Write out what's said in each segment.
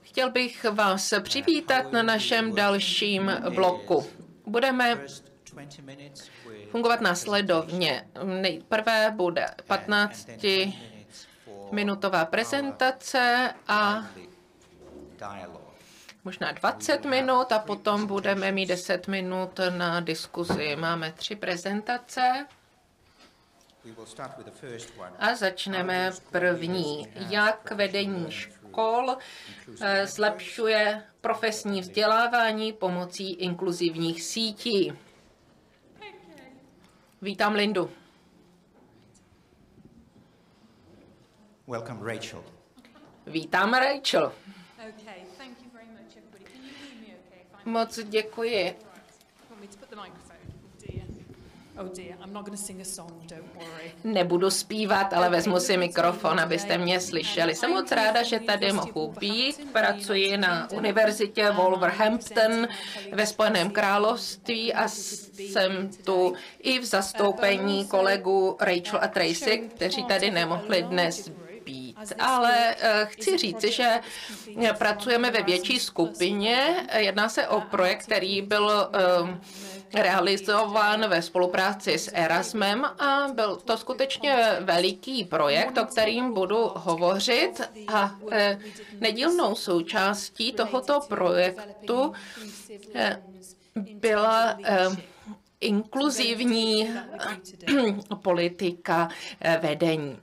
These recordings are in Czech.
Chtěl bych vás přivítat na našem dalším bloku. Budeme First 20 minutes with fungovat následovně. Nejprve bude 15-minutová prezentace a možná 20 minut a potom budeme mít 10 minut na diskuzi. Máme tři prezentace a začneme první. Jak vedení škol eh, zlepšuje profesní vzdělávání pomocí inkluzivních sítí. Vítám Lindu. Welcome, Rachel. Vítám Rachel. Moc děkuji. Oh dear, I'm not going to sing a song, don't worry. Nebudu zpívat, ale vezmu si mikrofon, abyste mě slyšeli. Jsem moc ráda, že tady mohu být. Pracuji na univerzitě Wolverhampton ve Spojeném království a jsem tu i v zastoupení kolegů Rachel a Tracy, kteří tady nemohli dnes být. Ale eh, chci říct, že pracujeme ve větší skupině. Jedná se o projekt, který byl eh, realizován ve spolupráci s Erasmem a byl to skutečně veliký projekt, o kterým budu hovořit a eh, nedílnou součástí tohoto projektu eh, byla eh, inkluzivní politika vedení.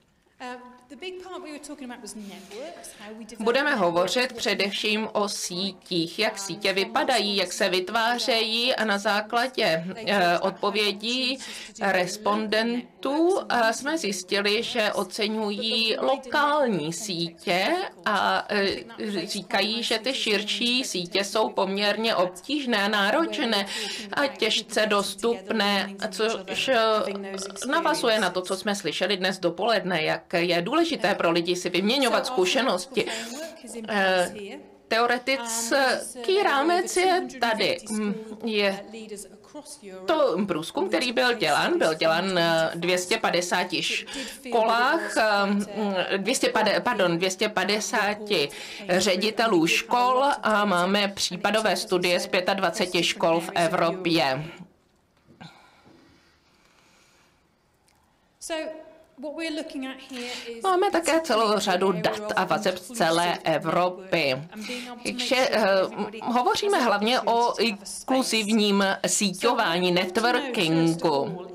Budeme hovořit především o sítích, jak sítě vypadají, jak se vytvářejí a na základě eh, odpovědí respondentů eh, jsme zjistili, že oceňují lokální sítě a eh, říkají, že ty širší sítě jsou poměrně obtížné, náročné a těžce dostupné, což eh, navazuje na to, co jsme slyšeli dnes dopoledne, jak je důležité pro lidi si vyměňovat zkušenosti. Teoretický rámec je tady. Mm, Je. To průzkum, který byl dělan, byl dělan na 250 školách, eh, 250, pardon, 250 ředitelů škol a máme případové studie z 25 škol v Evropě. So what we're looking at here is Máme také celou řadu dat a vazeb z celé Evropy. Takže uh, hovoříme hlavně o inkluzivním síťování, networkingu.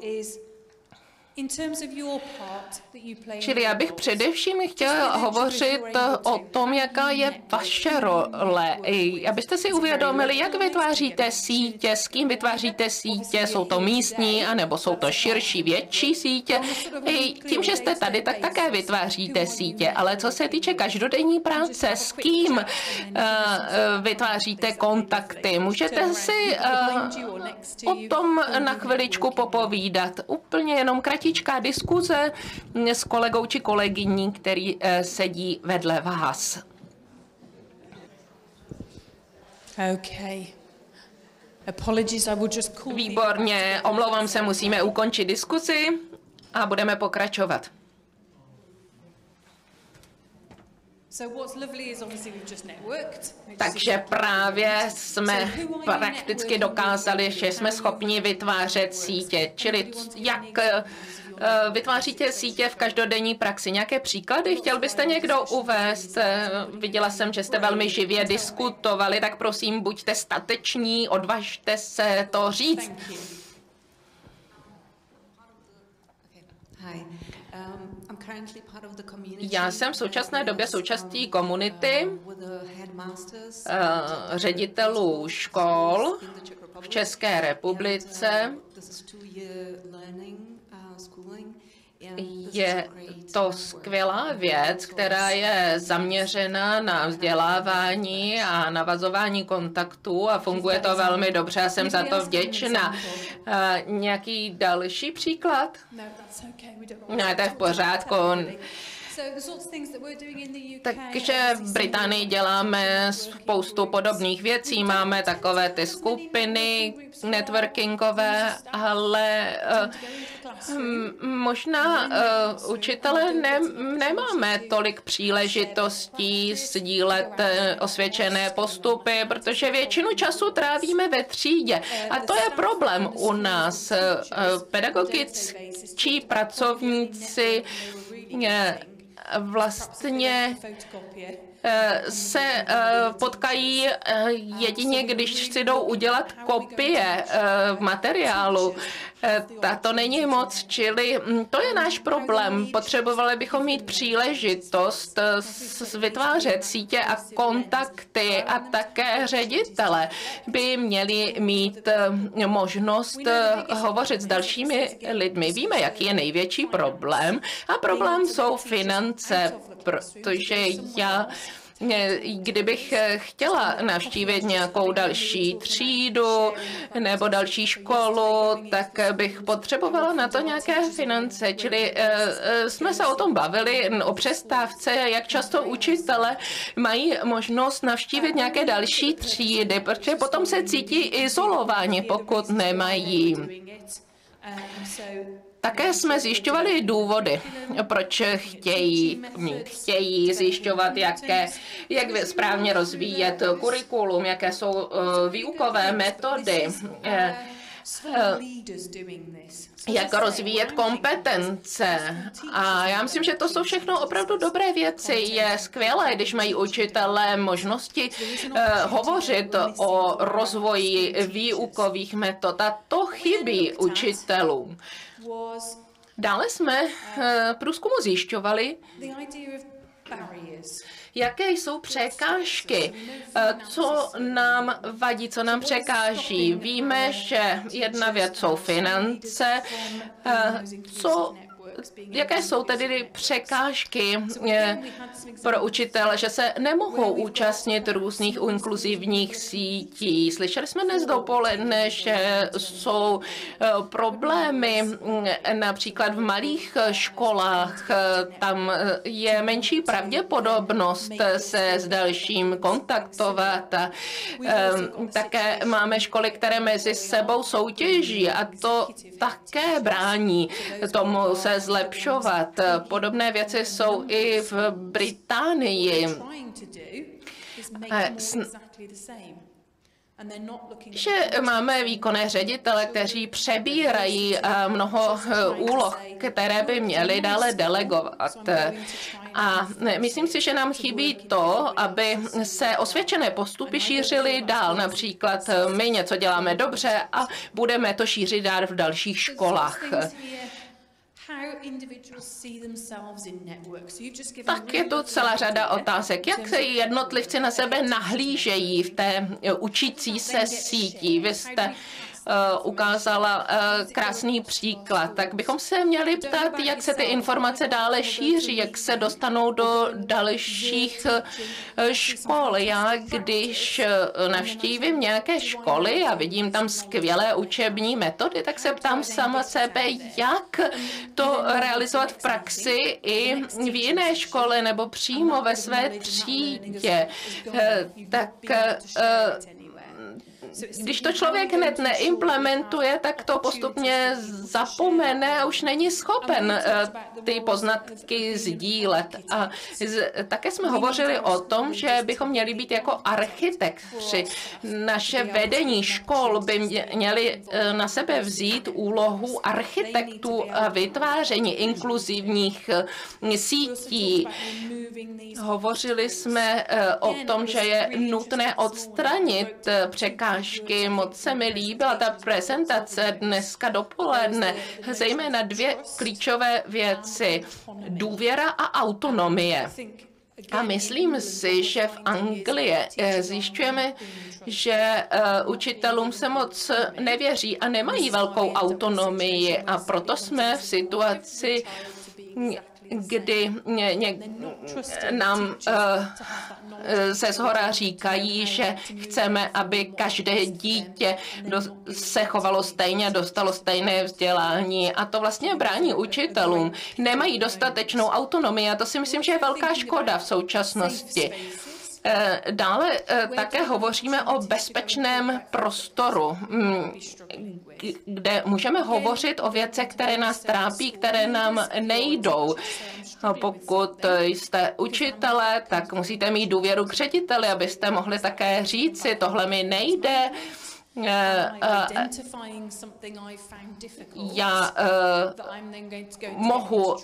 Čili já bych především chtěla hovořit o tom, jaká je vaše role. Abyste si uvědomili, jak vytváříte sítě, s kým vytváříte sítě, jsou to místní, anebo jsou to širší, větší sítě. I tím, že jste tady, tak také vytváříte sítě. Ale co se týče každodenní práce, s kým uh, vytváříte kontakty, můžete si o tom na chviličku popovídat. Úplně jenom kratičká diskuze s kolegou či kolegyní, který eh, sedí vedle vás. Okay. Apologies, I will just call Výborně, omlouvám se, musíme ukončit diskuzi a budeme pokračovat. Takže právě jsme prakticky dokázali, že jsme schopni vytvářet sítě. Čili jak eh, vytváříte sítě v každodenní praxi? Nějaké příklady? Chtěl byste někdo uvést? Eh, Viděla jsem, že jste velmi živě diskutovali, tak prosím, buďte stateční, odvažte se to říct. Já jsem v současné době součástí komunity uh, headmasters, eh, ředitelů škol v České republice. Uh, uh, Je to skvělá věc, která je zaměřena na vzdělávání a navazování kontaktů a funguje to velmi dobře a jsem za to vděčná. Eh, Nějaký další příklad? No, that's okay. We don't Ne, to je v pořádku. Takže v Británii děláme spoustu podobných věcí, máme takové ty skupiny networkingové, ale uh, možná uh, učitele ne, nemáme tolik příležitostí sdílet uh, osvědčené postupy, protože většinu času trávíme ve třídě. A to je problém u nás. Pedagogičtí pracovníci vlastně se eh, potkají eh, jedině, když si jdou udělat kopie eh, materiálu. Ta to není moc, čili hm, to je náš problém. Potřebovali bychom mít příležitost vytvářet sítě a kontakty a také ředitele by měli mít možnost hovořit s dalšími lidmi. Víme, jaký je největší problém a problém jsou finance, protože já Kdybych chtěla navštívit nějakou další třídu nebo další školu, tak bych potřebovala na to nějaké finance. Čili eh, eh, jsme se o tom bavili o přestávce, jak často učitele mají možnost navštívit nějaké další třídy, protože potom se cítí izolováni, pokud nemají. Také jsme zjišťovali důvody, proč chtějí, chtějí zjišťovat, jaké, jak správně rozvíjet kurikulum, jaké jsou eh, výukové metody eh, eh, jak rozvíjet kompetence. A já myslím, že to jsou všechno opravdu dobré věci. Je skvělé, když mají učitelé možnosti hovořit o rozvoji výukových metod. A to chybí učitelům. Dále jsme uh, průzkumu zjišťovali, Jaké jsou překážky? Eh, co nám vadí, co nám překáží? Víme, že jedna věc jsou finance. Eh, co jaké jsou tedy překážky eh, pro učitele, že se nemohou účastnit různých inkluzivních sítí. Slyšeli jsme dnes dopoledne, že jsou eh, problémy mm, například v malých školách. Tam je menší pravděpodobnost se s dalším kontaktovat. A eh, také máme školy, které mezi sebou soutěží a to také brání tomu se zlepšovat. Podobné věci jsou i v Británii. Že máme výkonné ředitele, kteří přebírají eh, mnoho eh, úloh, které by měli dále delegovat. A myslím si, že nám chybí to, aby se osvědčené postupy šířily dál. Například eh, my něco děláme dobře a budeme to šířit dál v dalších školách. Tak je tu celá řada otázek. Jak se jednotlivci na sebe nahlížejí v té učící se sítí? Vy jste Eh, ukázala eh, krásný příklad. Tak bychom se měli ptát, jak se ty informace dále šíří, jak se dostanou do dalších eh, škol. Já, když navštívím nějaké školy a vidím tam skvělé učební metody, tak se ptám sama sebe, jak to realizovat v praxi i v jiné škole nebo přímo ve své třídě. Tak když to člověk hned neimplementuje, tak to postupně zapomene a už není schopen eh, ty poznatky sdílet. A také jsme hovořili o tom, že bychom měli být jako architekti. Naše vedení škol by měli eh, na sebe vzít úlohu architektů a vytváření inkluzivních eh, sítí. Hovořili jsme o tom, že je nutné odstranit překážky přednášky. Moc se mi líbila ta prezentace dneska dopoledne. Zejména dvě klíčové věci. Důvěra a autonomie. A myslím si, že v Anglii eh, zjišťujeme, že eh, učitelům se moc nevěří a nemají velkou autonomii a proto jsme v situaci, kdy ně, ně, nám uh, se zhora říkají, že chceme, aby každé dítě se chovalo stejně, dostalo stejné vzdělání a to vlastně brání učitelům. Nemají dostatečnou autonomii a to si myslím, že je velká škoda v současnosti. Eh, dále eh, také hovoříme o bezpečném prostoru, mm, kde můžeme hovořit o věcech, které nás trápí, které nám nejdou. No, pokud jste učitele, tak musíte mít důvěru k řediteli, abyste mohli také říci, tohle mi nejde, Eh, eh, já eh, mohu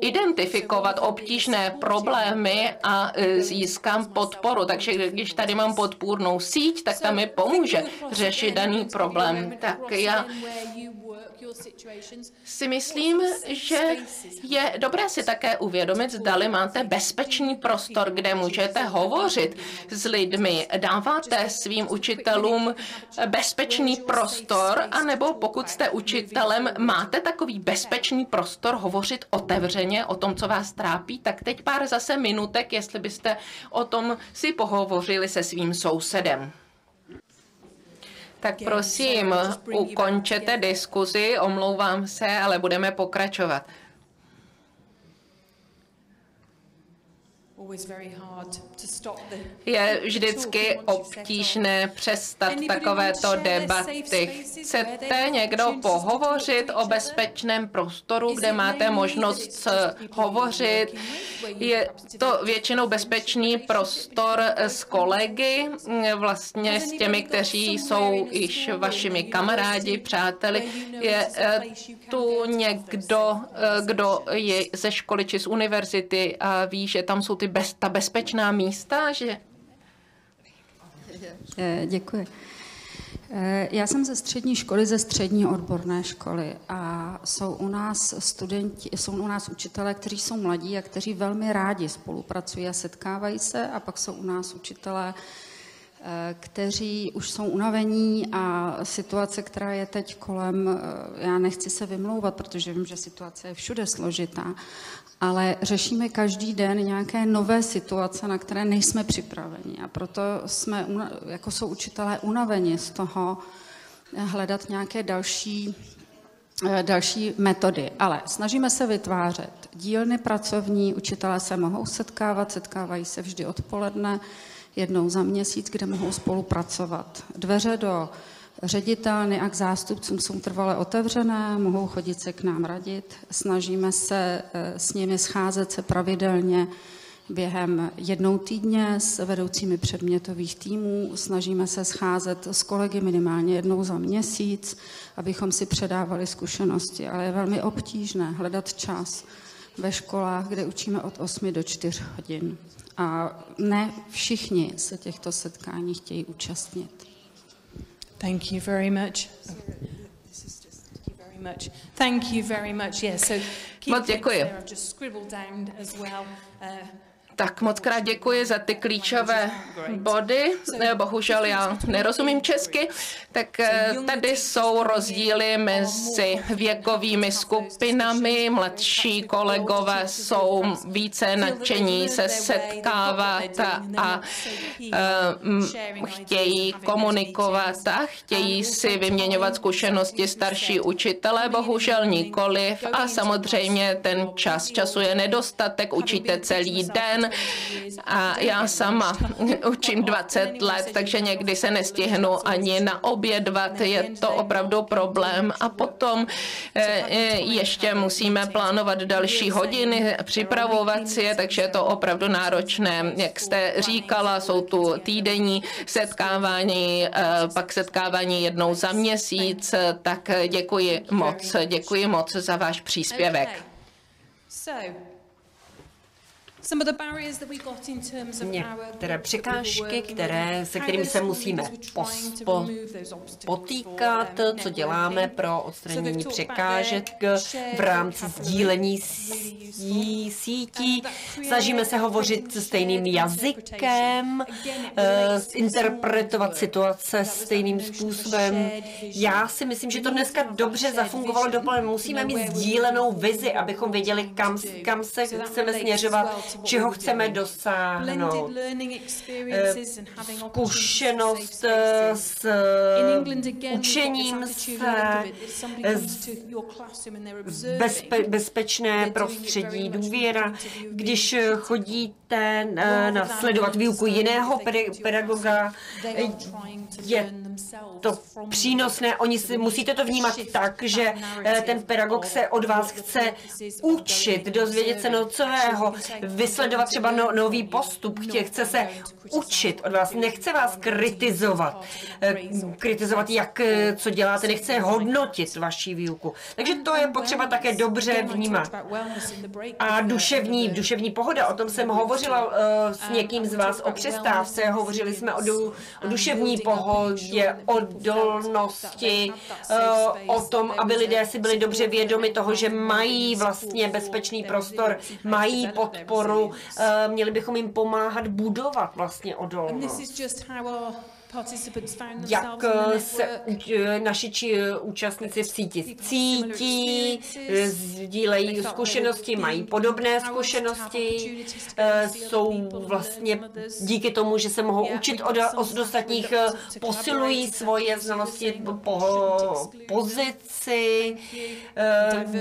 identifikovat obtížné problémy a získám podporu. Takže když tady mám podpůrnou síť, tak ta mi pomůže řešit daný problém. Tak já si myslím, že je dobré si také uvědomit, zdali máte bezpečný prostor, kde můžete hovořit s lidmi, dáváte svým učitelům bezpečný prostor, anebo pokud jste učitelem, máte takový bezpečný prostor hovořit otevřeně o tom, co vás trápí, tak teď pár zase minutek, jestli byste o tom si pohovořili se svým sousedem. Tak prosím, ukončete diskuzi, omlouvám se, ale budeme pokračovat. Je vždycky obtížné přestat takovéto debaty. Chcete někdo pohovořit o bezpečném prostoru, kde máte možnost hovořit? Je to většinou bezpečný prostor s kolegy, vlastně s těmi, kteří jsou již vašimi kamarádi, přáteli. Je eh, tu někdo, eh, kdo je ze školy či z univerzity a ví, že tam jsou ty bez, ta bezpečná místa, že... Eh, děkuji. Eh, já jsem ze střední školy, ze střední odborné školy a jsou u nás studenti, jsou u nás učitelé, kteří jsou mladí a kteří velmi rádi spolupracují a setkávají se a pak jsou u nás učitelé, eh, kteří už jsou unavení a situace, která je teď kolem, já nechci se vymlouvat, protože vím, že situace je všude složitá, ale řešíme každý den nějaké nové situace, na které nejsme připraveni. A proto jsme, jako jsou učitelé, unaveni z toho hledat nějaké další, eh, další metody. Ale snažíme se vytvářet dílny pracovní, učitelé se mohou setkávat, setkávají se vždy odpoledne, jednou za měsíc, kde mohou spolupracovat. Dveře do ředitelny a k zástupcům jsou trvale otevřené, mohou chodit se k nám radit. Snažíme se eh, s nimi scházet se pravidelně během jednou týdně s vedoucími předmětových týmů. Snažíme se scházet s kolegy minimálně jednou za měsíc, abychom si předávali zkušenosti, ale je velmi obtížné hledat čas ve školách, kde učíme od 8 do 4 hodin. A ne všichni se těchto setkání chtějí účastnit. Thank you very much. Thank you very much. Thank you very much. Yes, so Moc děkuji. I've just scribbled down as well. Uh, tak moc krát děkuji za ty klíčové body. Bohužel já nerozumím česky. Tak eh, tady jsou rozdíly mezi věkovými skupinami. Mladší kolegové jsou více nadšení se setkávat a eh, chtějí komunikovat a chtějí si vyměňovat zkušenosti starší učitelé, bohužel nikoliv. A samozřejmě ten čas, času je nedostatek, učíte celý den, a já sama učím 20 let, takže někdy se nestihnu ani na obědvat, je to opravdu problém. A potom eh, ještě musíme plánovat další hodiny, připravovat si je, takže je to opravdu náročné. Jak jste říkala, jsou tu týdenní setkávání, eh, pak setkávání jednou za měsíc, tak děkuji moc, děkuji moc za váš příspěvek. Některé překážky, které, se kterými se musíme leaders were trying to pos- remove those obstacles potýkat, co děláme pro odstranění překážek v rámci sdílení sítí. Snažíme se hovořit stejným jazykem, eh, interpretovat situace stejným způsobem. Já si myslím, že to dneska dobře zafungovalo dopoledne. Musíme mít sdílenou vizi, abychom věděli, kam, kam se chceme směřovat, čeho chceme dosáhnout. For Zkušenost s eh, učením se, bezpe, bezpečné prostředí, důvěra. Když chodíte eh, na sledovat výuku jiného peda- pedagoga, je to přínosné. Oni si, musíte to vnímat tak, že eh, ten pedagog se od vás chce učit, dozvědět se nového, vysledovat třeba no, nový postup, chtě, chce se učit od vás, nechce vás kritizovat, eh, kritizovat, jak, eh, co děláte, nechce hodnotit vaší výuku. Takže to je potřeba také dobře vnímat. A duševní, duševní pohoda, o tom jsem hovořila s někým z vás o přestávce, hovořili jsme o, du, o duševní pohodě, o dolnosti, uh, o tom, aby lidé si byli dobře vědomi toho, že mají vlastně bezpečný prostor, mají podporu, uh, měli bychom jim pomáhat budovat vlastně odolnost jak eh, se eh, naši či eh, účastníci v síti cítí, sdílejí zkušenosti, mají podobné zkušenosti, jsou vlastně díky tomu, že se mohou učit od, od ostatních, posilují svoje znalosti po pozici,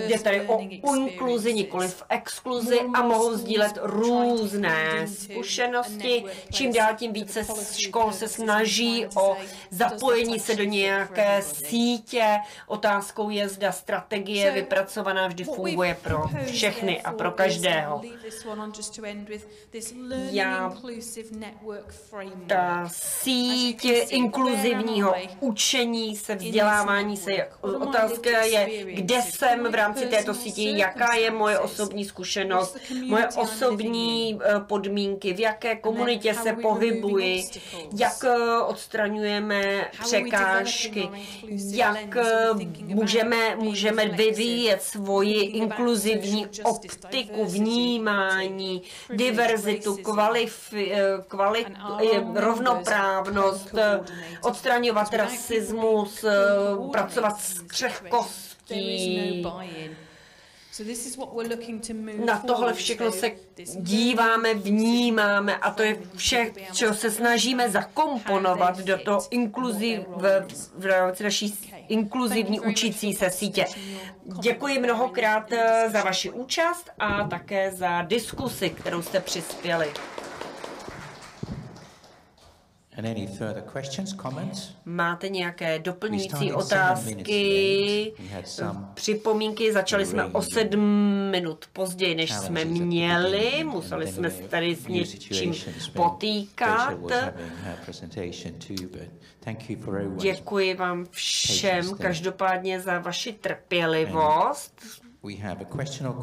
jde tady o inkluzi, nikoli v exkluzi a mohou sdílet různé zkušenosti. Čím dál tím více škol se snaží o zapojení se do nějaké sítě. Otázkou je, zda strategie vypracovaná vždy funguje pro všechny a pro každého. Já ta síť inkluzivního učení se, vzdělávání se, otázka je, kde jsem v rámci této sítě, jaká je moje osobní zkušenost, moje osobní podmínky, v jaké komunitě se pohybuji, jak odstraňujeme překážky, jak můžeme, můžeme vyvíjet svoji inkluzivní optiku, vnímání, diverzitu, kvalif, kvalit, rovnoprávnost, odstraňovat rasismus, pracovat s křehkostí. Na tohle všechno se díváme, vnímáme a to je vše, čeho se snažíme zakomponovat do toho inkluziv, v, v rámci naší inkluzivní učící se sítě. Děkuji mnohokrát eh, za vaši účast a také za diskusi, kterou jste přispěli. And any further questions, comments? Máte nějaké doplňující otázky, připomínky? Začali jsme o sedm minut později, než jsme měli. Museli jsme se tady s něčím potýkat. Děkuji vám všem každopádně za vaši trpělivost.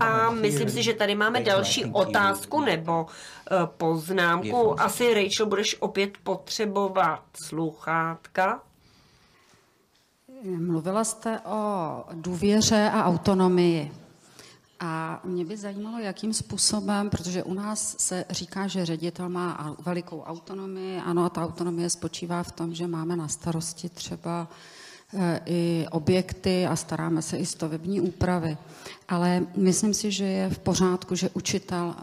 A myslím si, že tady máme další otázku nebo uh, poznámku. Asi, Rachel, budeš opět potřebovat sluchátka. Mluvila jste o důvěře a autonomii. A mě by zajímalo, jakým způsobem, protože u nás se říká, že ředitel má velikou autonomii. Ano, ta autonomie spočívá v tom, že máme na starosti třeba i objekty a staráme se i stavební úpravy. Ale myslím si, že je v pořádku, že učitel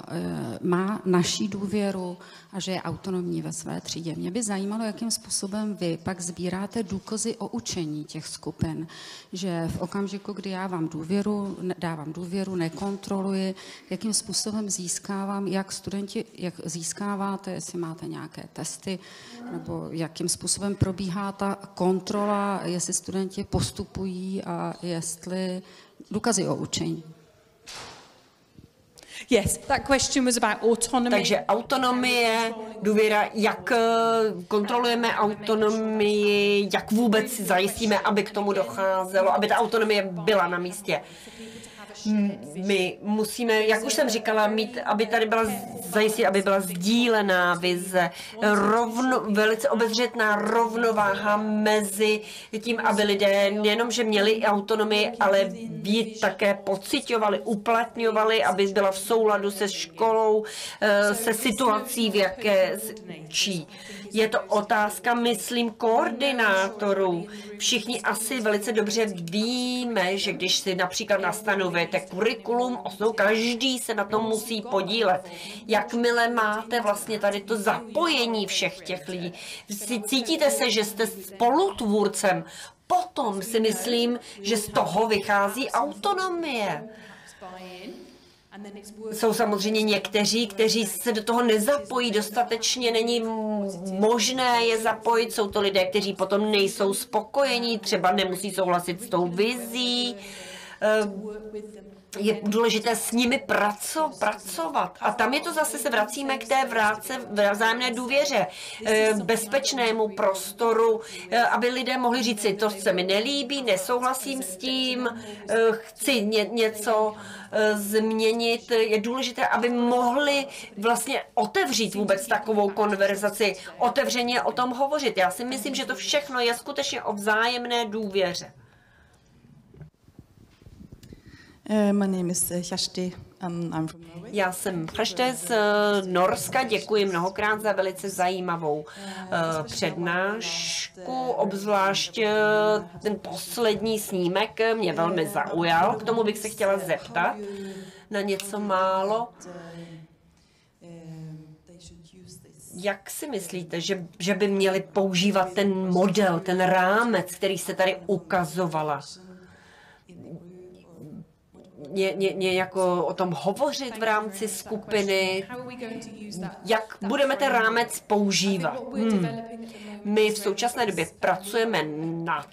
má naší důvěru a že je autonomní ve své třídě. Mě by zajímalo, jakým způsobem vy pak sbíráte důkazy o učení těch skupin, že v okamžiku, kdy já vám důvěru, dávám důvěru, nekontroluji, jakým způsobem získávám, jak studenti, jak získáváte, jestli máte nějaké testy, nebo jakým způsobem probíhá ta kontrola, jestli studenti postupují a jestli důkazy o učení. Yes, that question was about autonomy. Takže autonomie, důvěra, jak kontrolujeme autonomii, jak vůbec zajistíme, aby k tomu docházelo, aby ta autonomie byla na místě. My musíme, jak už jsem říkala, mít, aby tady byla zajistit, aby byla sdílená vize, rovno, velice obezřetná rovnováha mezi tím, aby lidé nejenom, že měli autonomii, ale ji také pocitovali, uplatňovali, aby byla v souladu se školou, eh, se situací, v jaké čí. Je to otázka, myslím, koordinátorů. Všichni asi velice dobře víme, že když si například nastanovujete kurikulum, osnou, každý se na tom musí podílet. Jakmile máte vlastně tady to zapojení všech těch lidí, cítíte se, že jste spolutvůrcem, potom si myslím, že z toho vychází autonomie. Jsou samozřejmě někteří, kteří se do toho nezapojí dostatečně, není možné je zapojit. Jsou to lidé, kteří potom nejsou spokojení, třeba nemusí souhlasit s tou vizí je důležité s nimi praco, pracovat. A tam je to zase, se vracíme k té vráce, vzájemné důvěře, eh, bezpečnému prostoru, eh, aby lidé mohli říct si, to se mi nelíbí, nesouhlasím s tím, eh, chci ně, něco změnit. Je důležité, aby mohli vlastně otevřít vůbec takovou konverzaci, otevřeně o tom hovořit. Já si myslím, že to všechno je skutečně o vzájemné důvěře. Uh, my name is uh, Kjersti and I'm from Norway. Já jsem Chřešte z uh, Norska, děkuji mnohokrát za velice zajímavou uh, přednášku, obzvlášť uh, ten poslední snímek mě velmi zaujal, k tomu bych se chtěla zeptat na něco málo. Jak si myslíte, že, že by měli používat ten model, ten rámec, který se tady ukazovala? Ně, ně, nějako o tom hovořit v rámci skupiny, jak budeme ten rámec používat. Hmm. My v současné době pracujeme na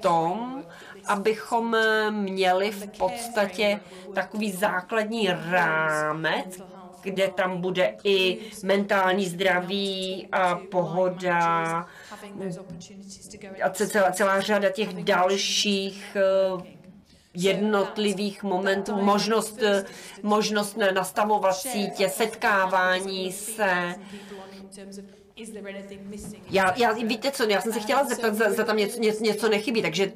tom, abychom měli v podstatě takový základní rámec, kde tam bude i mentální zdraví a pohoda. a celá, celá řada těch dalších jednotlivých momentů, možnost, možnost nastavovat sítě, setkávání se. Já, já, víte co, já jsem se chtěla zeptat, za, za tam něco, něco, něco nechybí, takže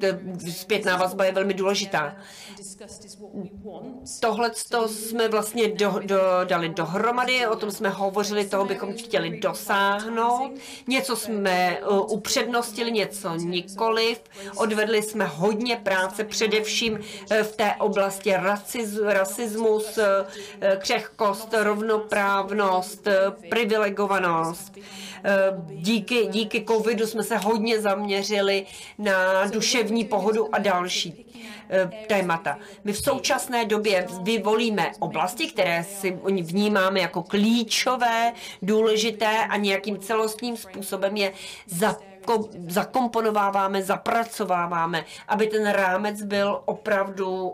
zpětná vazba je velmi důležitá. Tohle jsme vlastně do, do, dali dohromady, o tom jsme hovořili, toho bychom chtěli dosáhnout. Něco jsme uh, upřednostili, něco nikoliv. Odvedli jsme hodně práce, především uh, v té oblasti raciz, rasismus, uh, křehkost, rovnoprávnost, privilegovanost. Uh, díky, díky covidu jsme se hodně zaměřili na duševní pohodu a další Eh, témata. My v současné době vyvolíme oblasti, které si vnímáme jako klíčové, důležité a nějakým celostním způsobem je za zakomponováváme, zapracováváme, aby ten rámec byl opravdu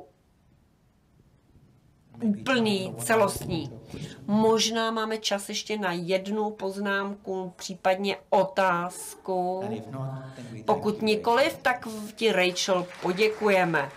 úplný, celostní. Možná máme čas ještě na jednu poznámku, případně otázku. Pokud nikoliv, tak ti Rachel poděkujeme.